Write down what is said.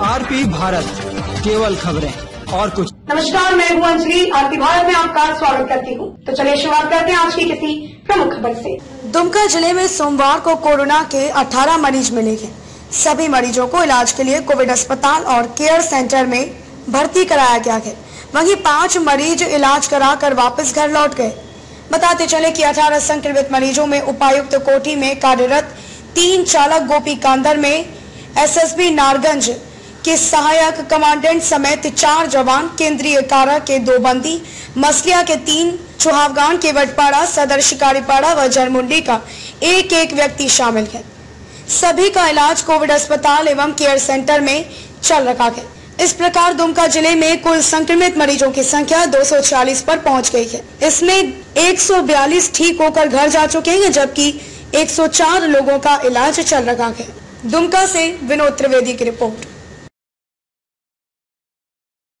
RP Bharat केवल खबरें और कुछ नमस्कार मैं हूँ अंजलि आरती भारत में आपका स्वागत करती हूँ। तो चलिए शुरुआत करते हैं आज की किसी प्रमुख खबर से। दुमका ज़िले में सोमवार को कोरोना के 18 मरीज़ मिले हैं। सभी मरीजों को इलाज के लिए कोविड अस्पताल और केयर सेंटर में भर्ती कराया गया है। वहीं पाँच मरीज़ इलाज कराकर वापस घर लौट गए। बताते चले कि 18 संक्रमित मरीजों में उपायुक्त कोठी में कार्यरत तीन चालक गोपी कांदर में एसएसबी नारगंज के सहायक कमांडेंट समेत चार जवान, केंद्रीय कारा के दो बंदी, मसलिया के तीन, चुहावगान के वटपाड़ा, सदर शिकारीपाड़ा व जरमुंडी का एक एक व्यक्ति शामिल है। सभी का इलाज कोविड अस्पताल एवं केयर सेंटर में चल रखा है। इस प्रकार दुमका ज़िले में कुल संक्रमित मरीजों की संख्या 240 पर पहुँच गई है। इसमें 142 ठीक होकर घर जा चुके हैं, जबकि 104 लोगों का इलाज चल रहा है। दुमका से विनोद त्रिवेदी की रिपोर्ट।